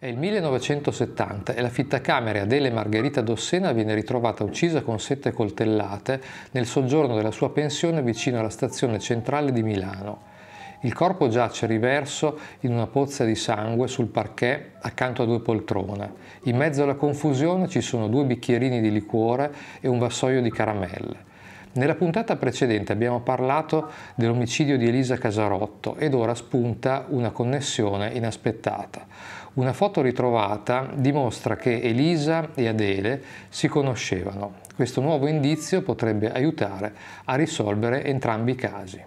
È il 1970 e la fittacamera Adele Margherita Dossena viene ritrovata uccisa con sette coltellate nel soggiorno della sua pensione vicino alla stazione centrale di Milano. Il corpo giace riverso in una pozza di sangue sul parquet accanto a due poltrone. In mezzo alla confusione ci sono due bicchierini di liquore e un vassoio di caramelle. Nella puntata precedente abbiamo parlato dell'omicidio di Elisa Casarotto ed ora spunta una connessione inaspettata. Una foto ritrovata dimostra che Elisa e Adele si conoscevano. Questo nuovo indizio potrebbe aiutare a risolvere entrambi i casi.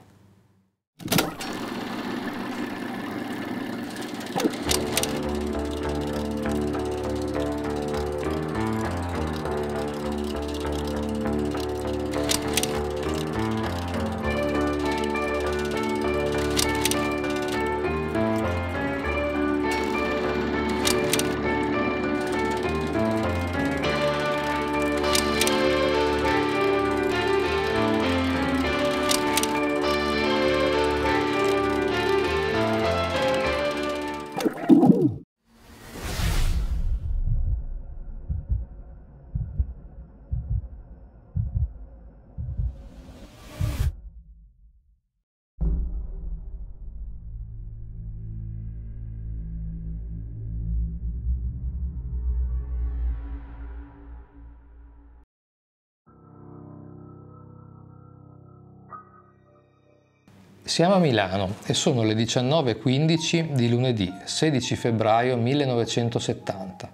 Siamo a Milano e sono le 19.15 di lunedì 16 febbraio 1970.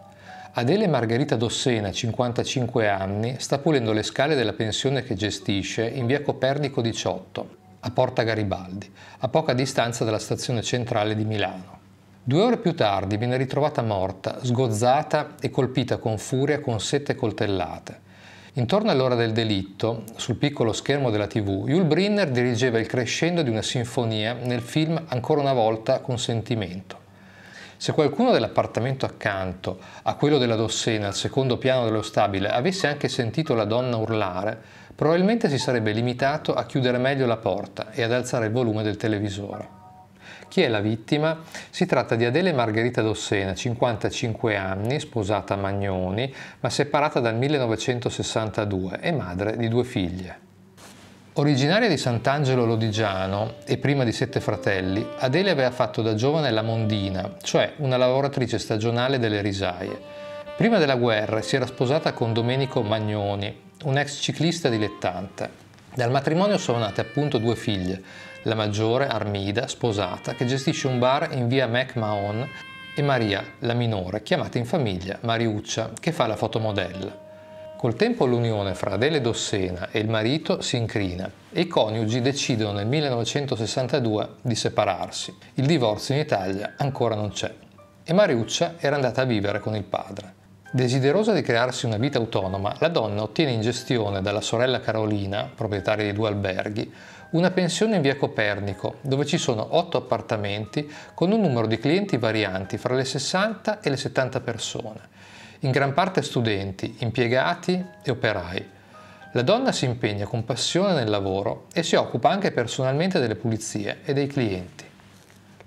Adele Margherita Dossena, 55 anni, sta pulendo le scale della pensione che gestisce in via Copernico 18, a Porta Garibaldi, a poca distanza dalla stazione centrale di Milano. Due ore più tardi viene ritrovata morta, sgozzata e colpita con furia con sette coltellate. Intorno all'ora del delitto, sul piccolo schermo della TV, Yul Brynner dirigeva il crescendo di una sinfonia nel film Ancora una volta con sentimento. Se qualcuno dell'appartamento accanto a quello della Dossena, al secondo piano dello stabile, avesse anche sentito la donna urlare, probabilmente si sarebbe limitato a chiudere meglio la porta e ad alzare il volume del televisore. Chi è la vittima? Si tratta di Adele Margherita Dossena, 55 anni, sposata a Magnoni, ma separata dal 1962 e madre di due figlie. Originaria di Sant'Angelo Lodigiano e prima di sette fratelli, Adele aveva fatto da giovane la mondina, cioè una lavoratrice stagionale delle risaie. Prima della guerra si era sposata con Domenico Magnoni, un ex ciclista dilettante. Dal matrimonio sono nate appunto due figlie, la maggiore Armida, sposata, che gestisce un bar in via Mac Mahon, e Maria, la minore, chiamata in famiglia Mariuccia, che fa la fotomodella. Col tempo l'unione fra Adele Dossena e il marito si incrina e i coniugi decidono nel 1962 di separarsi. Il divorzio in Italia ancora non c'è e Mariuccia era andata a vivere con il padre. Desiderosa di crearsi una vita autonoma, la donna ottiene in gestione dalla sorella Carolina, proprietaria di due alberghi, una pensione in via Copernico, dove ci sono otto appartamenti con un numero di clienti varianti fra le 60 e le 70 persone, in gran parte studenti, impiegati e operai. La donna si impegna con passione nel lavoro e si occupa anche personalmente delle pulizie e dei clienti.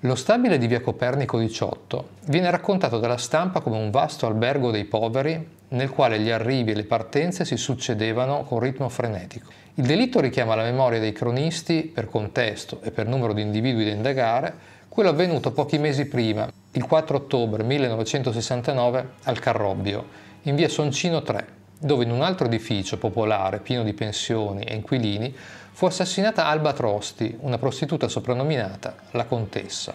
Lo stabile di via Copernico 18 viene raccontato dalla stampa come un vasto albergo dei poveri nel quale gli arrivi e le partenze si succedevano con ritmo frenetico. Il delitto richiama alla memoria dei cronisti, per contesto e per numero di individui da indagare, quello avvenuto pochi mesi prima, il 4 ottobre 1969, al Carrobbio, in via Soncino 3, dove in un altro edificio popolare pieno di pensioni e inquilini fu assassinata Alba Trosti, una prostituta soprannominata la Contessa.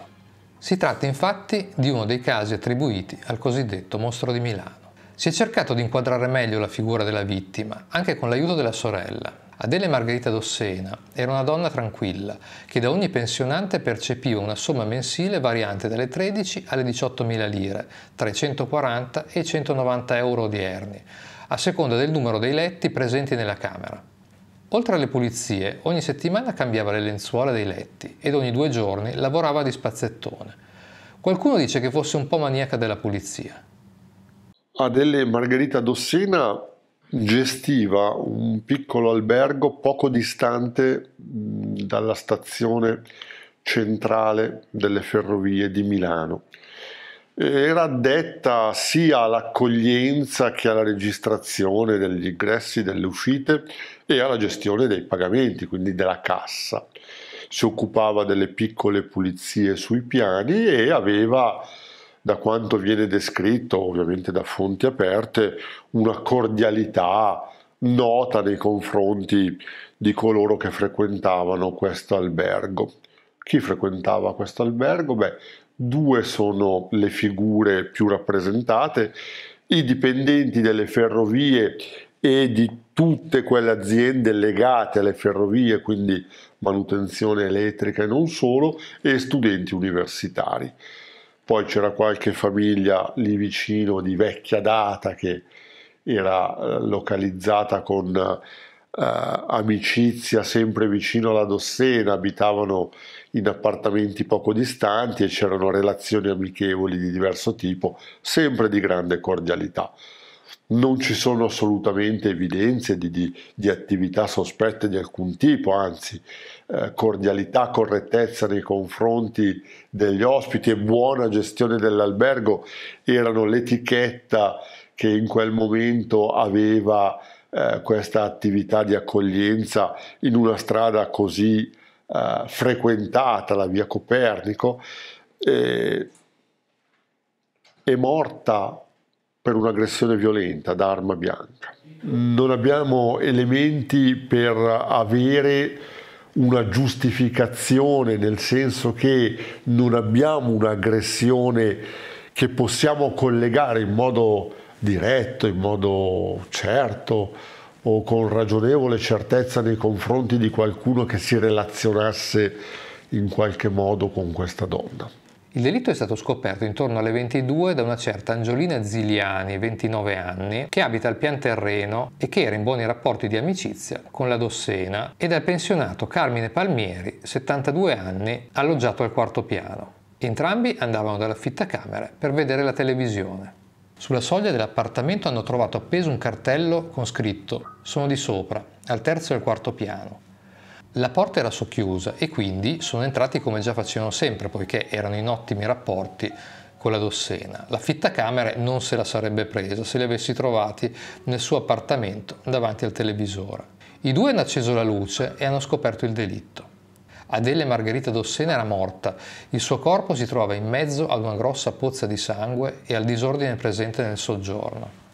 Si tratta infatti di uno dei casi attribuiti al cosiddetto mostro di Milano. Si è cercato di inquadrare meglio la figura della vittima, anche con l'aiuto della sorella, Adele Margherita Dossena era una donna tranquilla che da ogni pensionante percepiva una somma mensile variante dalle 13 alle 18.000 lire, tra i 140 e i 190 euro odierni, a seconda del numero dei letti presenti nella camera. Oltre alle pulizie, ogni settimana cambiava le lenzuola dei letti ed ogni due giorni lavorava di spazzettone. Qualcuno dice che fosse un po' maniaca della pulizia. Adele Margherita Dossena gestiva un piccolo albergo poco distante dalla stazione centrale delle ferrovie di Milano. era addetta sia all'accoglienza che alla registrazione degli ingressi, delle uscite e alla gestione dei pagamenti, quindi della cassa. Si occupava delle piccole pulizie sui piani e aveva, da quanto viene descritto, ovviamente da fonti aperte, una cordialità nota nei confronti di coloro che frequentavano questo albergo. Chi frequentava questo albergo? Beh, due sono le figure più rappresentate, i dipendenti delle ferrovie e di tutte quelle aziende legate alle ferrovie, quindi manutenzione elettrica e non solo, e studenti universitari. Poi c'era qualche famiglia lì vicino di vecchia data che era eh, localizzata con eh, amicizia sempre vicino alla Dossena, abitavano in appartamenti poco distanti e c'erano relazioni amichevoli di diverso tipo, sempre di grande cordialità. Non ci sono assolutamente evidenze di, di, di attività sospette di alcun tipo, anzi eh, cordialità, correttezza nei confronti degli ospiti e buona gestione dell'albergo erano l'etichetta che in quel momento aveva eh, questa attività di accoglienza in una strada così eh, frequentata, la via Copernico, eh, è morta per un'aggressione violenta da arma bianca. Non abbiamo elementi per avere una giustificazione, nel senso che non abbiamo un'aggressione che possiamo collegare in modo diretto, in modo certo o con ragionevole certezza nei confronti di qualcuno che si relazionasse in qualche modo con questa donna. Il delitto è stato scoperto intorno alle 22 da una certa Angiolina Ziliani, 29 anni, che abita al pian terreno e che era in buoni rapporti di amicizia con la Dossena, e dal pensionato Carmine Palmieri, 72 anni, alloggiato al quarto piano. Entrambi andavano dall'affittacamere per vedere la televisione. Sulla soglia dell'appartamento hanno trovato appeso un cartello con scritto Sono di sopra, al terzo e al quarto piano. La porta era socchiusa e quindi sono entrati come già facevano sempre, poiché erano in ottimi rapporti con la Dossena. L'affittacamere non se la sarebbe presa se li avessi trovati nel suo appartamento davanti al televisore. I due hanno acceso la luce e hanno scoperto il delitto. Adele Margherita Dossena era morta, il suo corpo si trova in mezzo ad una grossa pozza di sangue e al disordine presente nel soggiorno.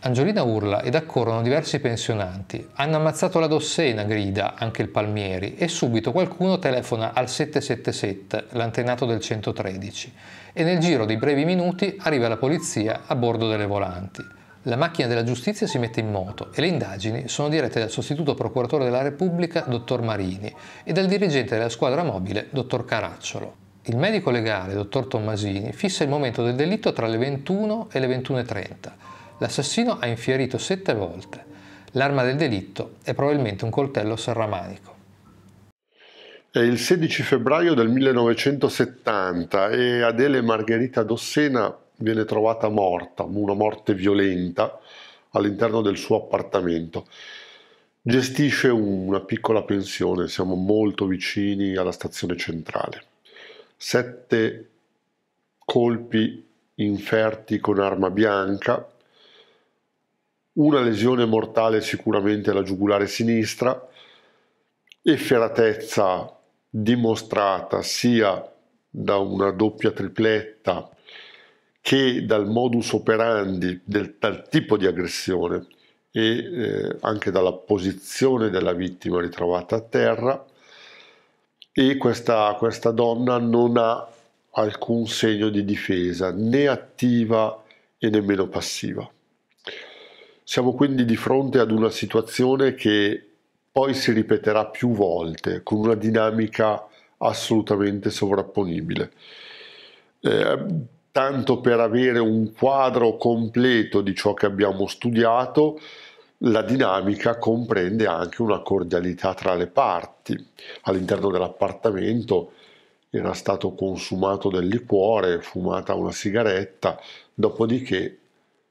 Angiolina urla ed accorrono diversi pensionanti. Hanno ammazzato la Dossena, grida anche il Palmieri, e subito qualcuno telefona al 777, l'antenato del 113, e nel giro di brevi minuti arriva la polizia a bordo delle volanti. La macchina della giustizia si mette in moto e le indagini sono dirette dal sostituto procuratore della Repubblica, dottor Marini, e dal dirigente della squadra mobile, dottor Caracciolo. Il medico legale, dottor Tommasini, fissa il momento del delitto tra le 21 e le 21.30. L'assassino ha infierito sette volte. L'arma del delitto è probabilmente un coltello serramanico. È il 16 febbraio del 1970 e Adele Margherita Dossena viene trovata morta, una morte violenta, all'interno del suo appartamento. Gestisce una piccola pensione, siamo molto vicini alla stazione centrale. Sette colpi inferti con arma bianca, una lesione mortale sicuramente alla giugulare sinistra, efferatezza dimostrata sia da una doppia tripletta che dal modus operandi del, dal tipo di aggressione e eh, anche dalla posizione della vittima ritrovata a terra e questa, questa donna non ha alcun segno di difesa né attiva e nemmeno passiva. Siamo quindi di fronte ad una situazione che poi si ripeterà più volte con una dinamica assolutamente sovrapponibile. Eh, tanto per avere un quadro completo di ciò che abbiamo studiato, la dinamica comprende anche una cordialità tra le parti. All'interno dell'appartamento era stato consumato del liquore, fumata una sigaretta, dopodiché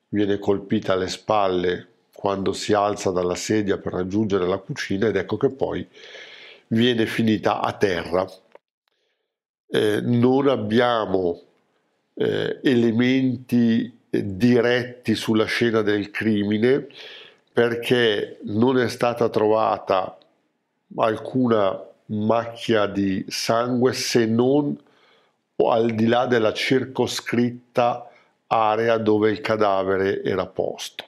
viene colpita alle spalle quando si alza dalla sedia per raggiungere la cucina ed ecco che poi viene finita a terra. Eh, non abbiamo eh, elementi diretti sulla scena del crimine perché non è stata trovata alcuna macchia di sangue se non al di là della circoscritta area dove il cadavere era posto.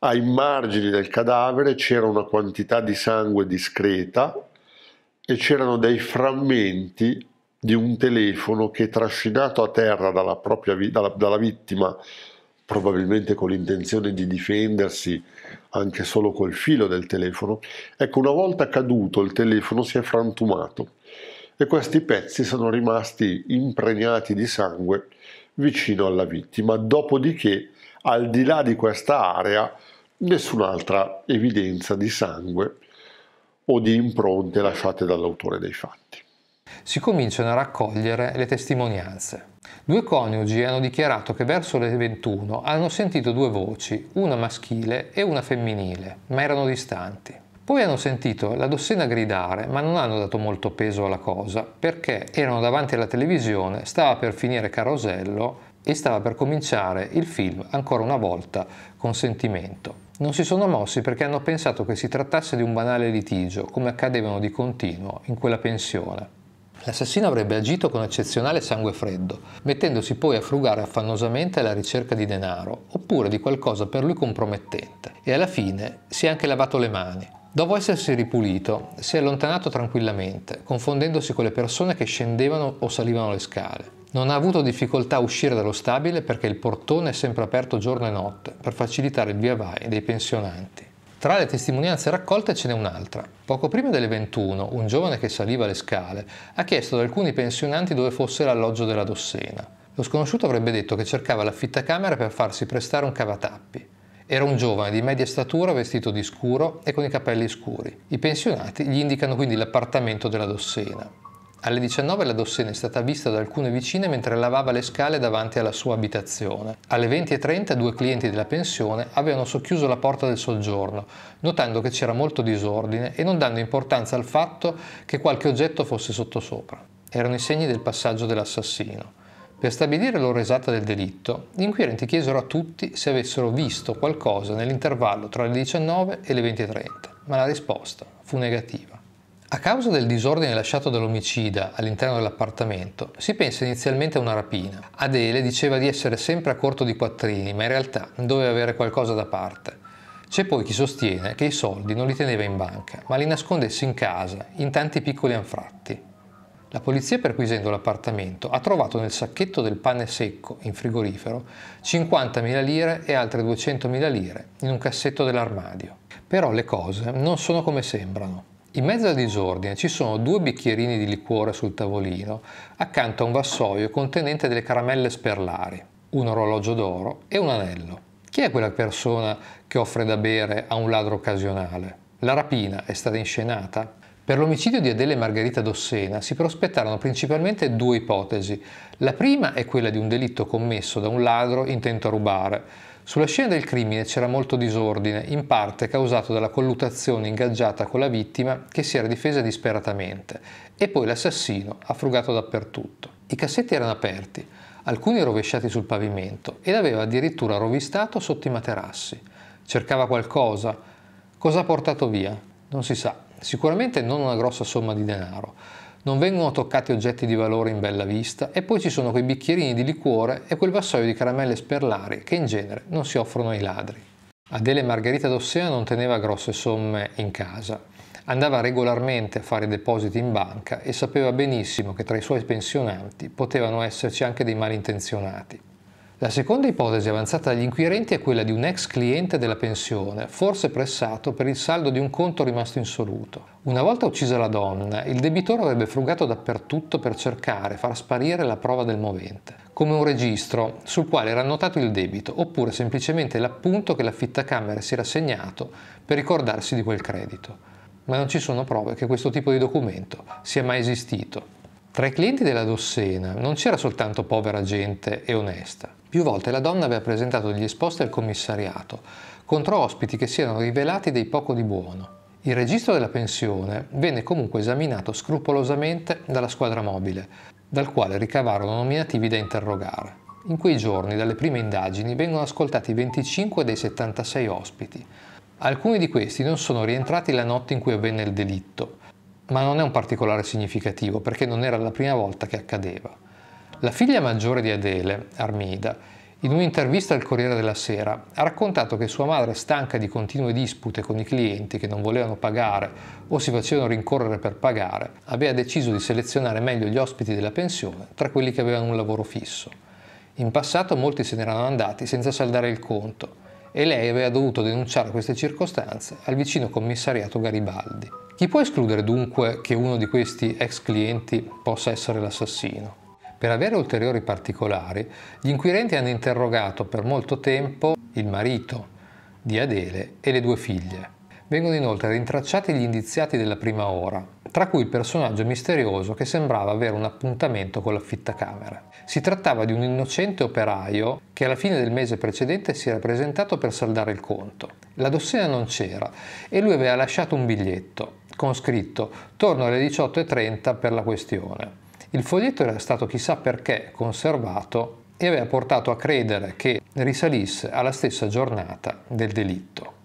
Ai margini del cadavere c'era una quantità di sangue discreta e c'erano dei frammenti di un telefono che trascinato a terra dalla, propria, dalla, dalla vittima, probabilmente con l'intenzione di difendersi anche solo col filo del telefono, ecco una volta caduto il telefono si è frantumato e questi pezzi sono rimasti impregnati di sangue vicino alla vittima, dopodiché al di là di questa area nessun'altra evidenza di sangue o di impronte lasciate dall'autore dei fatti si cominciano a raccogliere le testimonianze. Due coniugi hanno dichiarato che verso le 21 hanno sentito due voci, una maschile e una femminile, ma erano distanti. Poi hanno sentito la Dossena gridare, ma non hanno dato molto peso alla cosa, perché erano davanti alla televisione, stava per finire Carosello e stava per cominciare il film ancora una volta con sentimento. Non si sono mossi perché hanno pensato che si trattasse di un banale litigio, come accadevano di continuo in quella pensione. L'assassino avrebbe agito con eccezionale sangue freddo, mettendosi poi a frugare affannosamente alla ricerca di denaro, oppure di qualcosa per lui compromettente, e alla fine si è anche lavato le mani. Dopo essersi ripulito, si è allontanato tranquillamente, confondendosi con le persone che scendevano o salivano le scale. Non ha avuto difficoltà a uscire dallo stabile perché il portone è sempre aperto giorno e notte per facilitare il via vai dei pensionanti. Tra le testimonianze raccolte ce n'è un'altra. Poco prima delle 21, un giovane che saliva le scale ha chiesto ad alcuni pensionanti dove fosse l'alloggio della Dossena. Lo sconosciuto avrebbe detto che cercava l'affittacamera per farsi prestare un cavatappi. Era un giovane di media statura vestito di scuro e con i capelli scuri. I pensionati gli indicano quindi l'appartamento della Dossena. Alle 19 la Dossena è stata vista da alcune vicine mentre lavava le scale davanti alla sua abitazione. Alle 20.30 due clienti della pensione avevano socchiuso la porta del soggiorno, notando che c'era molto disordine e non dando importanza al fatto che qualche oggetto fosse sottosopra. Erano i segni del passaggio dell'assassino. Per stabilire l'ora esatta del delitto, gli inquirenti chiesero a tutti se avessero visto qualcosa nell'intervallo tra le 19 e le 20.30, ma la risposta fu negativa. A causa del disordine lasciato dall'omicida all'interno dell'appartamento, si pensa inizialmente a una rapina. Adele diceva di essere sempre a corto di quattrini, ma in realtà doveva avere qualcosa da parte. C'è poi chi sostiene che i soldi non li teneva in banca, ma li nascondesse in casa, in tanti piccoli anfratti. La polizia, perquisendo l'appartamento, ha trovato nel sacchetto del pane secco in frigorifero 50.000 lire e altre 200.000 lire in un cassetto dell'armadio. Però le cose non sono come sembrano. In mezzo al disordine ci sono due bicchierini di liquore sul tavolino, accanto a un vassoio contenente delle caramelle sperlari, un orologio d'oro e un anello. Chi è quella persona che offre da bere a un ladro occasionale? La rapina è stata inscenata? Per l'omicidio di Adele Margherita Dossena si prospettarono principalmente due ipotesi. La prima è quella di un delitto commesso da un ladro intento a rubare, sulla scena del crimine c'era molto disordine, in parte causato dalla colluttazione ingaggiata con la vittima che si era difesa disperatamente e poi l'assassino ha frugato dappertutto. I cassetti erano aperti, alcuni rovesciati sul pavimento ed aveva addirittura rovistato sotto i materassi. Cercava qualcosa. Cosa ha portato via? Non si sa. Sicuramente non una grossa somma di denaro non vengono toccati oggetti di valore in bella vista e poi ci sono quei bicchierini di liquore e quel vassoio di caramelle sperlari che in genere non si offrono ai ladri. Adele Margherita d'Ossea non teneva grosse somme in casa. Andava regolarmente a fare depositi in banca e sapeva benissimo che tra i suoi pensionanti potevano esserci anche dei malintenzionati. La seconda ipotesi avanzata dagli inquirenti è quella di un ex cliente della pensione, forse pressato per il saldo di un conto rimasto insoluto. Una volta uccisa la donna, il debitore avrebbe frugato dappertutto per cercare, far sparire la prova del movente, come un registro sul quale era annotato il debito, oppure semplicemente l'appunto che l'affittacamere si era segnato per ricordarsi di quel credito. Ma non ci sono prove che questo tipo di documento sia mai esistito. Tra i clienti della Dossena non c'era soltanto povera gente e onesta. Più volte la donna aveva presentato degli esposti al commissariato contro ospiti che si erano rivelati dei poco di buono. Il registro della pensione venne comunque esaminato scrupolosamente dalla squadra mobile, dal quale ricavarono nominativi da interrogare. In quei giorni, dalle prime indagini, vengono ascoltati 25 dei 76 ospiti. Alcuni di questi non sono rientrati la notte in cui avvenne il delitto, ma non è un particolare significativo perché non era la prima volta che accadeva. La figlia maggiore di Adele, Armida, in un'intervista al Corriere della Sera ha raccontato che sua madre, stanca di continue dispute con i clienti che non volevano pagare o si facevano rincorrere per pagare, aveva deciso di selezionare meglio gli ospiti della pensione tra quelli che avevano un lavoro fisso. In passato molti se n'erano andati senza saldare il conto e lei aveva dovuto denunciare queste circostanze al vicino commissariato Garibaldi. Chi può escludere dunque che uno di questi ex clienti possa essere l'assassino? Per avere ulteriori particolari, gli inquirenti hanno interrogato per molto tempo il marito di Adele e le due figlie. Vengono inoltre rintracciati gli indiziati della prima ora, tra cui il personaggio misterioso che sembrava avere un appuntamento con l'affittacamere. Si trattava di un innocente operaio che alla fine del mese precedente si era presentato per saldare il conto. La dossena non c'era e lui aveva lasciato un biglietto con scritto torno alle 18.30 per la questione. Il foglietto era stato chissà perché conservato e aveva portato a credere che risalisse alla stessa giornata del delitto.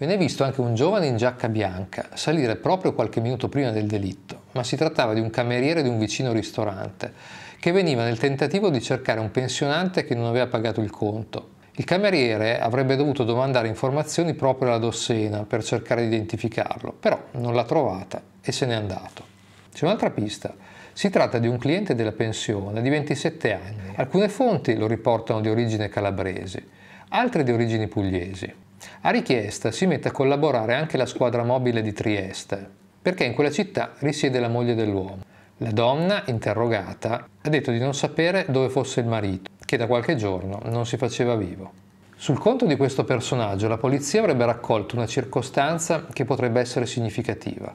Venne visto anche un giovane in giacca bianca salire proprio qualche minuto prima del delitto, ma si trattava di un cameriere di un vicino ristorante che veniva nel tentativo di cercare un pensionante che non aveva pagato il conto. Il cameriere avrebbe dovuto domandare informazioni proprio alla dossena per cercare di identificarlo, però non l'ha trovata e se n'è andato. C'è un'altra pista. Si tratta di un cliente della pensione di 27 anni. Alcune fonti lo riportano di origine calabresi, altre di origini pugliesi. A richiesta si mette a collaborare anche la squadra mobile di Trieste, perché in quella città risiede la moglie dell'uomo. La donna, interrogata, ha detto di non sapere dove fosse il marito, che da qualche giorno non si faceva vivo. Sul conto di questo personaggio la polizia avrebbe raccolto una circostanza che potrebbe essere significativa.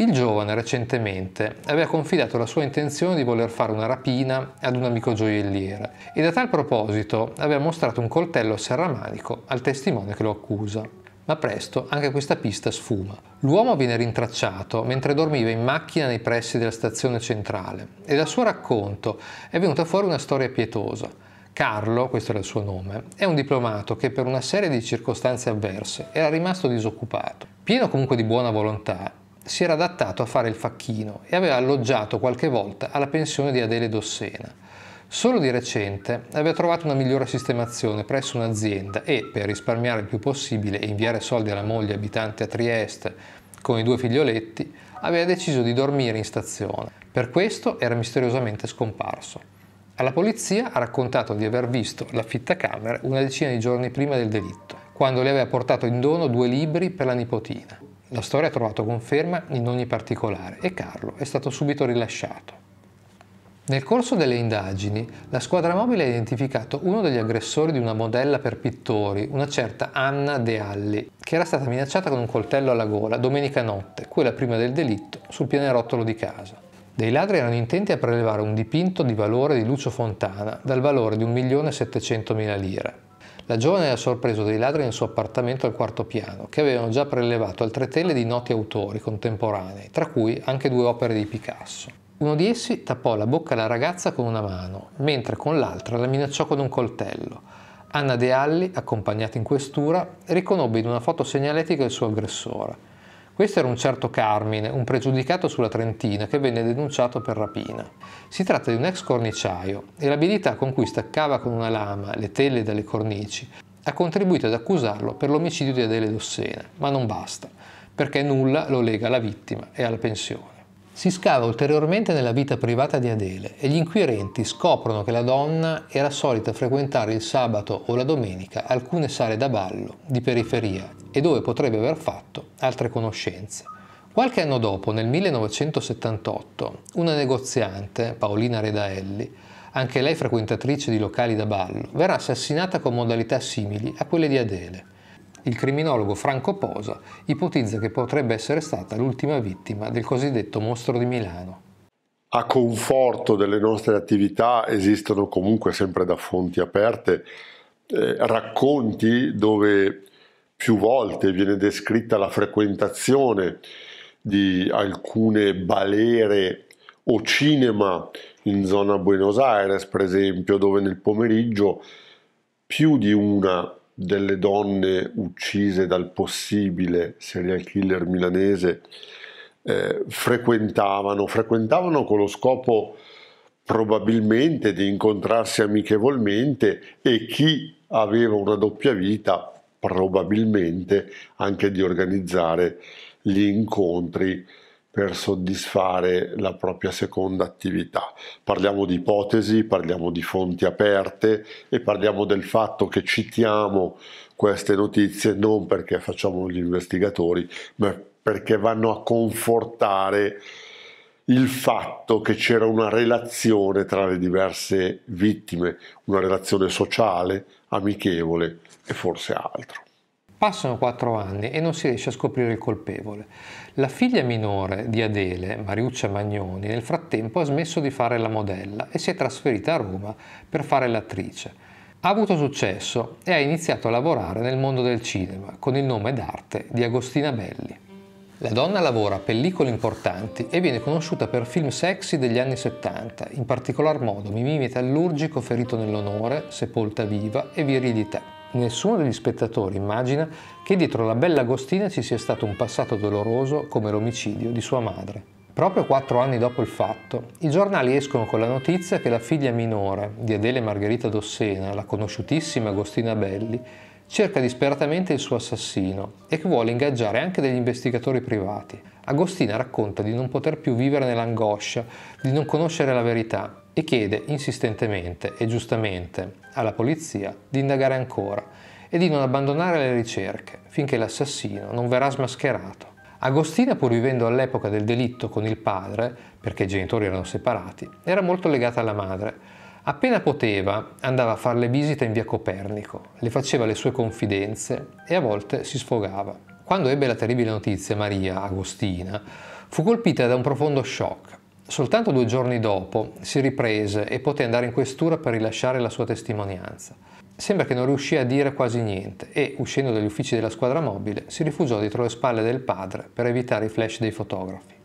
Il giovane recentemente aveva confidato la sua intenzione di voler fare una rapina ad un amico gioielliere e da tal proposito aveva mostrato un coltello a serramanico al testimone che lo accusa. Ma presto anche questa pista sfuma. L'uomo viene rintracciato mentre dormiva in macchina nei pressi della stazione centrale e dal suo racconto è venuta fuori una storia pietosa. Carlo, questo era il suo nome, è un diplomato che per una serie di circostanze avverse era rimasto disoccupato. Pieno comunque di buona volontà, si era adattato a fare il facchino e aveva alloggiato qualche volta alla pensione di Adele Dossena. Solo di recente aveva trovato una migliore sistemazione presso un'azienda e, per risparmiare il più possibile e inviare soldi alla moglie abitante a Trieste con i due figlioletti, aveva deciso di dormire in stazione. Per questo era misteriosamente scomparso. Alla polizia ha raccontato di aver visto l'affittacamere una decina di giorni prima del delitto, quando le aveva portato in dono due libri per la nipotina. La storia ha trovato conferma in ogni particolare e Carlo è stato subito rilasciato. Nel corso delle indagini, la squadra mobile ha identificato uno degli aggressori di una modella per pittori, una certa Anna De Alli, che era stata minacciata con un coltello alla gola domenica notte, quella prima del delitto, sul pianerottolo di casa. Dei ladri erano intenti a prelevare un dipinto di valore di Lucio Fontana, dal valore di 1.700.000 lire. La giovane era sorpreso dai ladri nel suo appartamento al quarto piano, che avevano già prelevato altre tele di noti autori contemporanei, tra cui anche due opere di Picasso. Uno di essi tappò la bocca alla ragazza con una mano, mentre con l'altra la minacciò con un coltello. Anna De Alli, accompagnata in questura, riconobbe in una foto segnaletica il suo aggressore. Questo era un certo Carmine, un pregiudicato sulla Trentina che venne denunciato per rapina. Si tratta di un ex corniciaio e l'abilità con cui staccava con una lama le tele dalle cornici ha contribuito ad accusarlo per l'omicidio di Adele Dossena, ma non basta, perché nulla lo lega alla vittima e alla pensione. Si scava ulteriormente nella vita privata di Adele e gli inquirenti scoprono che la donna era solita frequentare il sabato o la domenica alcune sale da ballo di periferia e dove potrebbe aver fatto altre conoscenze. Qualche anno dopo, nel 1978, una negoziante, Paolina Redaelli, anche lei frequentatrice di locali da ballo, verrà assassinata con modalità simili a quelle di Adele il criminologo Franco Posa ipotizza che potrebbe essere stata l'ultima vittima del cosiddetto mostro di Milano. A conforto delle nostre attività esistono comunque sempre da fonti aperte eh, racconti dove Più volte viene descritta la frequentazione di alcune balere o cinema in zona Buenos Aires, per esempio, dove nel pomeriggio più di una delle donne uccise dal possibile serial killer milanese eh, frequentavano, frequentavano con lo scopo probabilmente di incontrarsi amichevolmente e chi aveva una doppia vita probabilmente anche di organizzare gli incontri per soddisfare la propria seconda attività. Parliamo di ipotesi, parliamo di fonti aperte e parliamo del fatto che citiamo queste notizie non perché facciamo gli investigatori, ma perché vanno a confortare il fatto che c'era una relazione tra le diverse vittime, una relazione sociale, amichevole e forse altro. Passano quattro anni e non si riesce a scoprire il colpevole. La figlia minore di Adele, Mariuccia Magnoni, nel frattempo ha smesso di fare la modella e si è trasferita a Roma per fare l'attrice. Ha avuto successo e ha iniziato a lavorare nel mondo del cinema con il nome d'arte di Agostina Belli. La donna lavora a pellicole importanti e viene conosciuta per film sexy degli anni 70, in particolar modo Mimì Metallurgico, Ferito nell'onore, Sepolta viva e Virilità. Nessuno degli spettatori immagina che dietro la bella Agostina ci sia stato un passato doloroso come l'omicidio di sua madre. Proprio quattro anni dopo il fatto, i giornali escono con la notizia che la figlia minore di Adele Margherita Dossena, la conosciutissima Agostina Belli, cerca disperatamente il suo assassino e che vuole ingaggiare anche degli investigatori privati. Agostina racconta di non poter più vivere nell'angoscia, di non conoscere la verità e chiede insistentemente e giustamente alla polizia di indagare ancora e di non abbandonare le ricerche finché l'assassino non verrà smascherato. Agostina, pur vivendo all'epoca del delitto con il padre, perché i genitori erano separati, era molto legata alla madre. Appena poteva andava a fare le visite in via Copernico, le faceva le sue confidenze e a volte si sfogava. Quando ebbe la terribile notizia, Maria, Agostina, fu colpita da un profondo shock Soltanto due giorni dopo si riprese e poté andare in questura per rilasciare la sua testimonianza. Sembra che non riuscì a dire quasi niente e, uscendo dagli uffici della squadra mobile, si rifugiò dietro le spalle del padre per evitare i flash dei fotografi.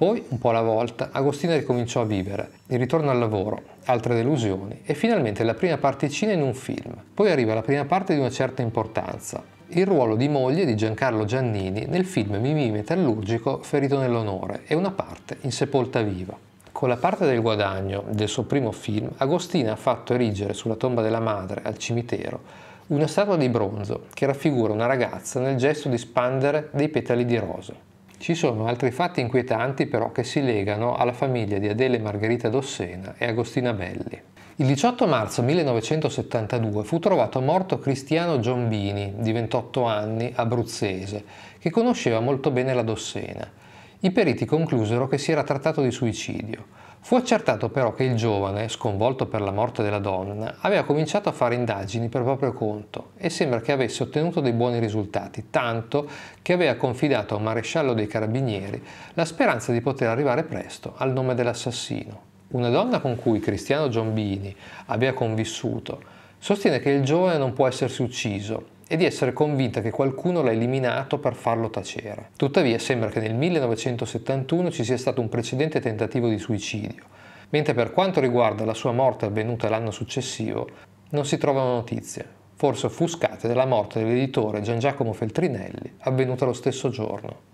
Poi, un po' alla volta, Agostina ricominciò a vivere, il ritorno al lavoro, altre delusioni e finalmente la prima particina in un film. Poi arriva la prima parte di una certa importanza, il ruolo di moglie di Giancarlo Giannini nel film Mimì Metallurgico Ferito nell'onore e una parte in Sepolta viva. Con la parte del guadagno del suo primo film, Agostina ha fatto erigere sulla tomba della madre al cimitero una statua di bronzo che raffigura una ragazza nel gesto di spandere dei petali di rosa. Ci sono altri fatti inquietanti però che si legano alla famiglia di Adele Margherita Dossena e Agostina Belli. Il 18 marzo 1972 fu trovato morto Cristiano Giombini, di 28 anni, abruzzese, che conosceva molto bene la Dossena. I periti conclusero che si era trattato di suicidio. Fu accertato però che il giovane, sconvolto per la morte della donna, aveva cominciato a fare indagini per proprio conto e sembra che avesse ottenuto dei buoni risultati, tanto che aveva confidato a un maresciallo dei carabinieri la speranza di poter arrivare presto al nome dell'assassino. Una donna con cui Cristiano Giombini aveva convissuto sostiene che il giovane non può essersi ucciso e di essere convinta che qualcuno l'ha eliminato per farlo tacere. Tuttavia sembra che nel 1971 ci sia stato un precedente tentativo di suicidio, mentre per quanto riguarda la sua morte avvenuta l'anno successivo non si trovano notizie, forse offuscate dalla morte dell'editore Gian Giacomo Feltrinelli avvenuta lo stesso giorno.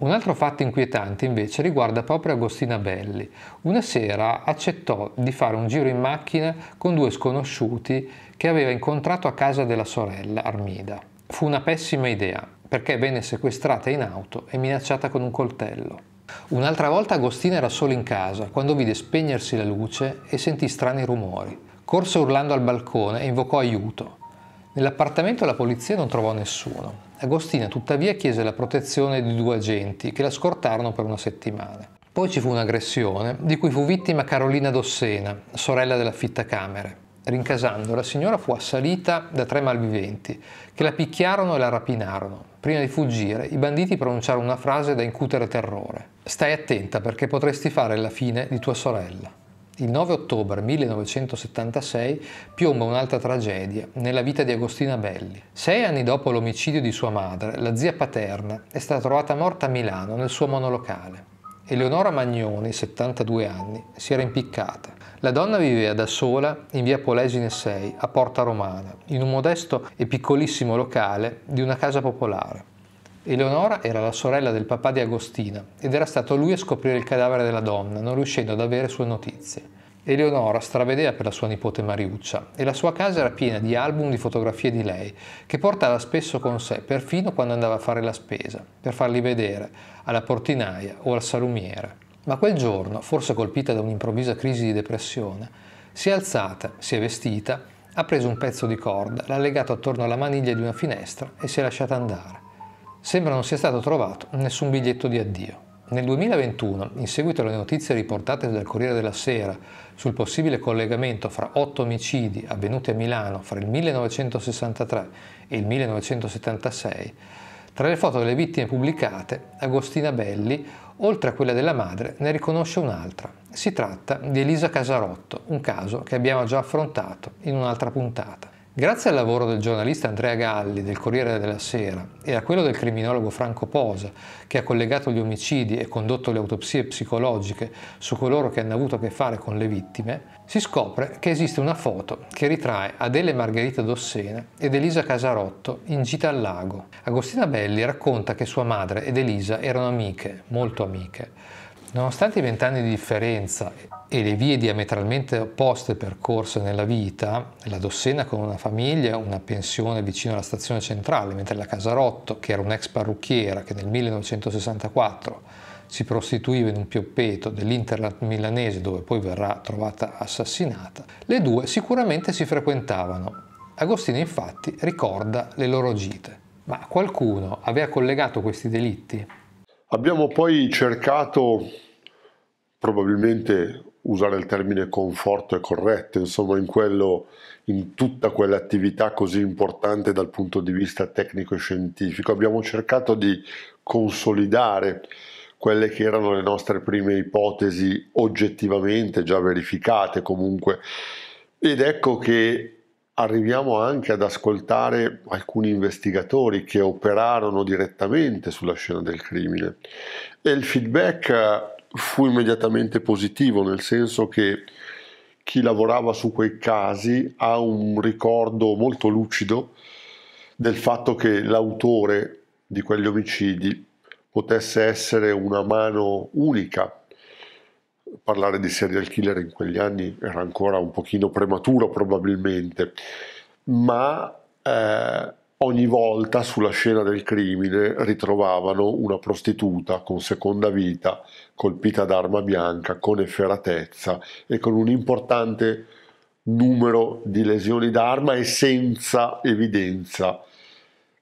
Un altro fatto inquietante invece riguarda proprio Agostina Belli. Una sera accettò di fare un giro in macchina con due sconosciuti che aveva incontrato a casa della sorella Armida. Fu una pessima idea perché venne sequestrata in auto e minacciata con un coltello. Un'altra volta Agostina era solo in casa quando vide spegnersi la luce e sentì strani rumori. Corse urlando al balcone e invocò aiuto. Nell'appartamento la polizia non trovò nessuno. Agostina tuttavia chiese la protezione di due agenti che la scortarono per una settimana. Poi ci fu un'aggressione di cui fu vittima Carolina Dossena, sorella dell'affittacamere. Rincasando, la signora fu assalita da tre malviventi che la picchiarono e la rapinarono. Prima di fuggire, i banditi pronunciarono una frase da incutere terrore. Stai attenta perché potresti fare la fine di tua sorella. Il 9 ottobre 1976 piomba un'altra tragedia nella vita di Agostina Belli. Sei anni dopo l'omicidio di sua madre, la zia paterna è stata trovata morta a Milano nel suo monolocale. Eleonora Magnoni, 72 anni, si era impiccata. La donna viveva da sola in via Polesine 6, a Porta Romana, in un modesto e piccolissimo locale di una casa popolare. Eleonora era la sorella del papà di Agostina ed era stato lui a scoprire il cadavere della donna, non riuscendo ad avere sue notizie. Eleonora stravedeva per la sua nipote Mariuccia e la sua casa era piena di album di fotografie di lei, che portava spesso con sé, perfino quando andava a fare la spesa, per farli vedere alla portinaia o al salumiere. Ma quel giorno, forse colpita da un'improvvisa crisi di depressione, si è alzata, si è vestita, ha preso un pezzo di corda, l'ha legato attorno alla maniglia di una finestra e si è lasciata andare. Sembra non sia stato trovato nessun biglietto di addio. Nel 2021, in seguito alle notizie riportate dal Corriere della Sera sul possibile collegamento fra otto omicidi avvenuti a Milano fra il 1963 e il 1976, tra le foto delle vittime pubblicate, Agostina Belli, oltre a quella della madre, ne riconosce un'altra. Si tratta di Elisa Casarotto, un caso che abbiamo già affrontato in un'altra puntata. Grazie al lavoro del giornalista Andrea Galli del Corriere della Sera e a quello del criminologo Franco Posa, che ha collegato gli omicidi e condotto le autopsie psicologiche su coloro che hanno avuto a che fare con le vittime, si scopre che esiste una foto che ritrae Adele Margherita Dossena ed Elisa Casarotto in gita al lago. Agostina Belli racconta che sua madre ed Elisa erano amiche, molto amiche. Nonostante i vent'anni di differenza e le vie diametralmente opposte percorse nella vita, la Dossena con una famiglia, una pensione vicino alla stazione centrale, mentre la Casarotto, che era un'ex parrucchiera che nel 1964 si prostituiva in un pioppeto dell'Interland milanese dove poi verrà trovata assassinata, le due sicuramente si frequentavano. Agostino infatti ricorda le loro gite. Ma qualcuno aveva collegato questi delitti? Abbiamo poi cercato probabilmente usare il termine conforto è corretto, insomma in, quello, in tutta quell'attività così importante dal punto di vista tecnico e scientifico. Abbiamo cercato di consolidare quelle che erano le nostre prime ipotesi oggettivamente già verificate comunque ed ecco che arriviamo anche ad ascoltare alcuni investigatori che operarono direttamente sulla scena del crimine e il feedback fu immediatamente positivo, nel senso che chi lavorava su quei casi ha un ricordo molto lucido del fatto che l'autore di quegli omicidi potesse essere una mano unica. Parlare di serial killer in quegli anni era ancora un pochino prematuro probabilmente, ma eh, Ogni volta sulla scena del crimine ritrovavano una prostituta con seconda vita, colpita d'arma bianca, con efferatezza e con un importante numero di lesioni d'arma e senza evidenza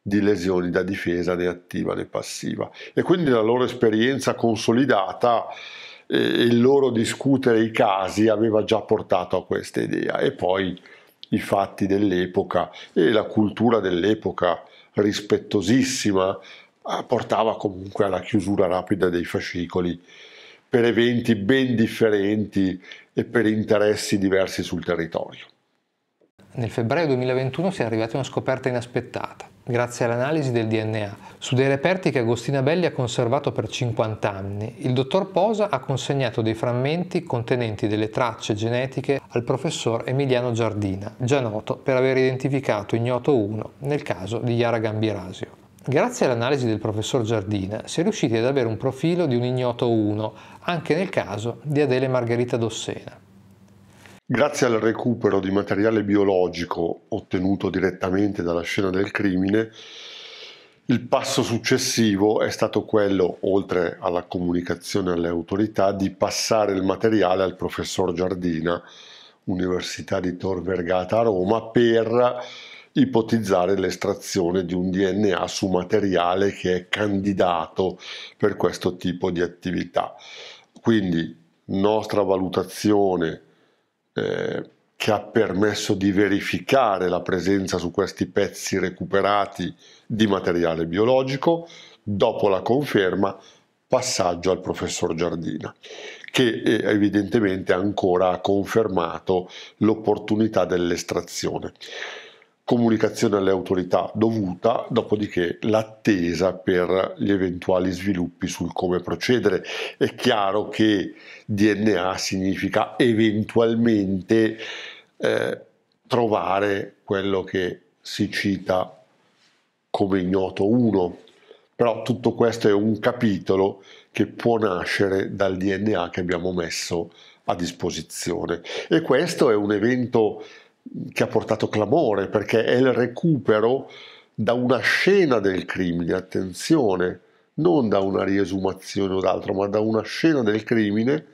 di lesioni da difesa né attiva né passiva. E quindi la loro esperienza consolidata e il loro discutere i casi aveva già portato a questa idea. E poi i fatti dell'epoca e la cultura dell'epoca rispettosissima ah, portava comunque alla chiusura rapida dei fascicoli per eventi ben differenti e per interessi diversi sul territorio. Nel febbraio 2021 si è arrivati a una scoperta inaspettata grazie all'analisi del DNA. Su dei reperti che Agostina Belli ha conservato per 50 anni, il dottor Posa ha consegnato dei frammenti contenenti delle tracce genetiche al professor Emiliano Giardina, già noto per aver identificato ignoto 1 nel caso di Yara Gambirasio. Grazie all'analisi del professor Giardina si è riusciti ad avere un profilo di un ignoto 1 anche nel caso di Adele Margherita Dossena. Grazie al recupero di materiale biologico ottenuto direttamente dalla scena del crimine, il passo successivo è stato quello, oltre alla comunicazione alle autorità, di passare il materiale al professor Giardina, Università di Tor Vergata a Roma, per ipotizzare l'estrazione di un DNA su materiale che è candidato per questo tipo di attività. Quindi nostra valutazione eh, che ha permesso di verificare la presenza su questi pezzi recuperati di materiale biologico, dopo la conferma passaggio al professor Giardina, che eh, evidentemente ancora ha confermato l'opportunità dell'estrazione comunicazione alle autorità dovuta, dopodiché l'attesa per gli eventuali sviluppi sul come procedere. È chiaro che DNA significa eventualmente eh, trovare quello che si cita come ignoto 1, però tutto questo è un capitolo che può nascere dal DNA che abbiamo messo a disposizione e questo è un evento che ha portato clamore perché è il recupero da una scena del crimine, attenzione, non da una riesumazione o d'altro, ma da una scena del crimine,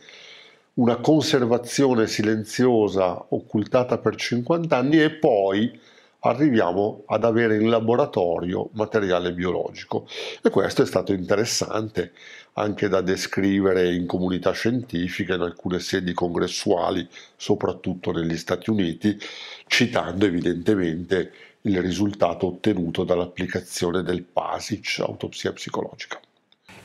una conservazione silenziosa occultata per 50 anni e poi arriviamo ad avere in laboratorio materiale biologico. E questo è stato interessante anche da descrivere in comunità scientifica, in alcune sedi congressuali, soprattutto negli Stati Uniti, citando evidentemente il risultato ottenuto dall'applicazione del PASIC, autopsia psicologica.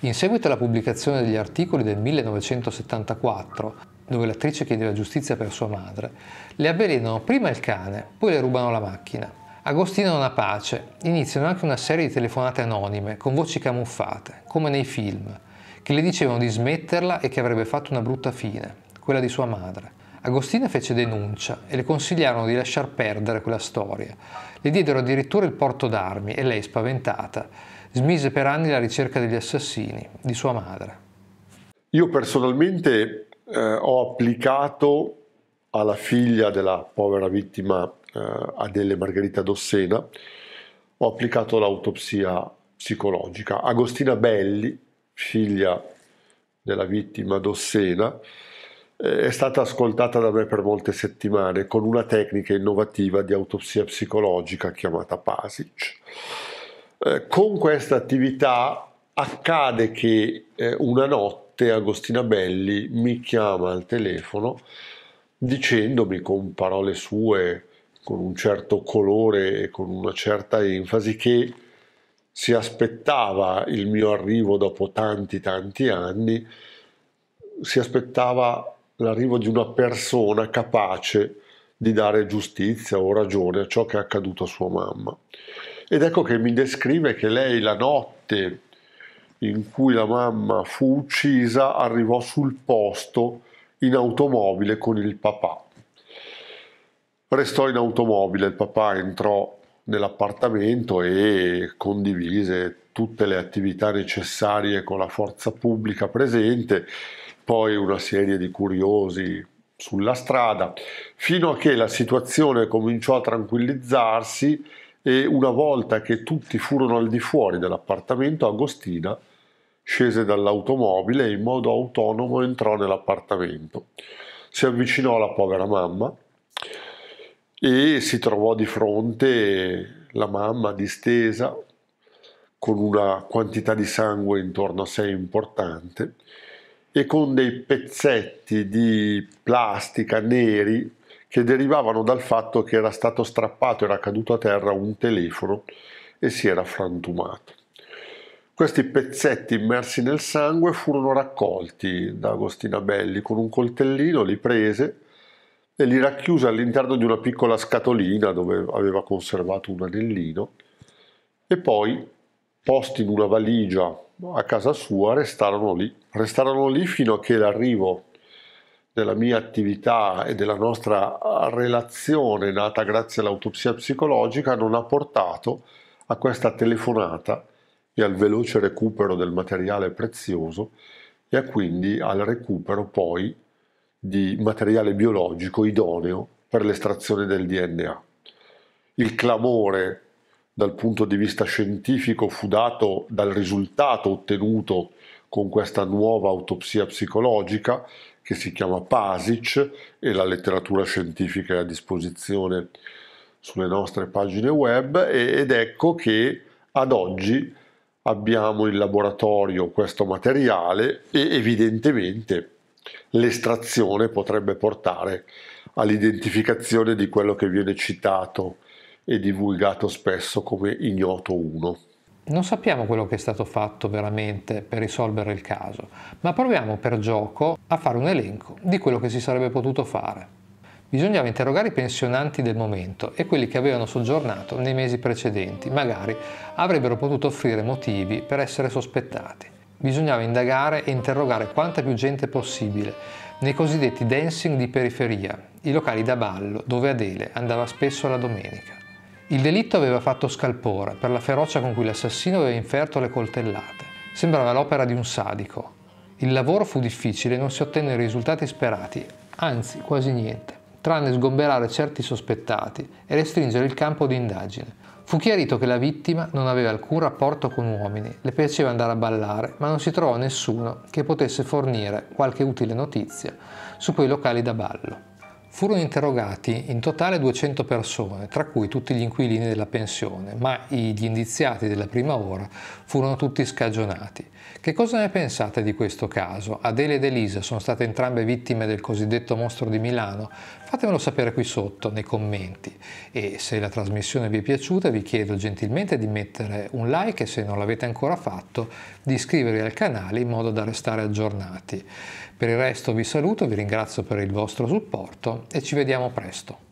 In seguito alla pubblicazione degli articoli del 1974, dove l'attrice chiedeva giustizia per sua madre, le avvelenano prima il cane, poi le rubano la macchina. Agostina non ha pace, iniziano anche una serie di telefonate anonime con voci camuffate, come nei film, che le dicevano di smetterla e che avrebbe fatto una brutta fine, quella di sua madre. Agostina fece denuncia e le consigliarono di lasciar perdere quella storia. Le diedero addirittura il porto d'armi e lei, spaventata, smise per anni la ricerca degli assassini, di sua madre. Io personalmente eh, ho applicato alla figlia della povera vittima eh, Adele Margherita Dossena, ho applicato l'autopsia psicologica. Agostina Belli, figlia della vittima Dossena, eh, è stata ascoltata da me per molte settimane con una tecnica innovativa di autopsia psicologica chiamata PASIC. Eh, con questa attività accade che eh, una notte notte Agostina Belli mi chiama al telefono dicendomi con parole sue, con un certo colore e con una certa enfasi che si aspettava il mio arrivo dopo tanti tanti anni, si aspettava l'arrivo di una persona capace di dare giustizia o ragione a ciò che è accaduto a sua mamma. Ed ecco che mi descrive che lei la notte in cui la mamma fu uccisa arrivò sul posto in automobile con il papà. Restò in automobile, il papà entrò nell'appartamento e condivise tutte le attività necessarie con la forza pubblica presente, poi una serie di curiosi sulla strada, fino a che la situazione cominciò a tranquillizzarsi e una volta che tutti furono al di fuori dell'appartamento, Agostina scese dall'automobile e in modo autonomo entrò nell'appartamento. Si avvicinò alla povera mamma e si trovò di fronte la mamma distesa con una quantità di sangue intorno a sé importante e con dei pezzetti di plastica neri che derivavano dal fatto che era stato strappato, era caduto a terra un telefono e si era frantumato. Questi pezzetti immersi nel sangue furono raccolti da Agostina Belli con un coltellino, li prese e li racchiuse all'interno di una piccola scatolina dove aveva conservato un anellino e poi, posti in una valigia a casa sua, restarono lì. Restarono lì fino a che l'arrivo della mia attività e della nostra relazione nata grazie all'autopsia psicologica non ha portato a questa telefonata e al veloce recupero del materiale prezioso e quindi al recupero poi di materiale biologico idoneo per l'estrazione del DNA. Il clamore dal punto di vista scientifico fu dato dal risultato ottenuto con questa nuova autopsia psicologica che si chiama PASIC e la letteratura scientifica è a disposizione sulle nostre pagine web ed ecco che ad oggi abbiamo in laboratorio questo materiale e evidentemente l'estrazione potrebbe portare all'identificazione di quello che viene citato e divulgato spesso come ignoto 1. Non sappiamo quello che è stato fatto veramente per risolvere il caso, ma proviamo per gioco a fare un elenco di quello che si sarebbe potuto fare. Bisognava interrogare i pensionanti del momento e quelli che avevano soggiornato nei mesi precedenti, magari avrebbero potuto offrire motivi per essere sospettati. Bisognava indagare e interrogare quanta più gente possibile nei cosiddetti dancing di periferia, i locali da ballo dove Adele andava spesso la domenica. Il delitto aveva fatto scalpore per la ferocia con cui l'assassino aveva inferto le coltellate. Sembrava l'opera di un sadico. Il lavoro fu difficile e non si ottenne i risultati sperati, anzi quasi niente tranne sgomberare certi sospettati e restringere il campo di indagine. Fu chiarito che la vittima non aveva alcun rapporto con uomini, le piaceva andare a ballare, ma non si trovò nessuno che potesse fornire qualche utile notizia su quei locali da ballo. Furono interrogati in totale 200 persone, tra cui tutti gli inquilini della pensione, ma gli indiziati della prima ora furono tutti scagionati. Che cosa ne pensate di questo caso? Adele ed Elisa sono state entrambe vittime del cosiddetto mostro di Milano? Fatemelo sapere qui sotto nei commenti e se la trasmissione vi è piaciuta vi chiedo gentilmente di mettere un like e se non l'avete ancora fatto di iscrivervi al canale in modo da restare aggiornati. Per il resto vi saluto, vi ringrazio per il vostro supporto e ci vediamo presto.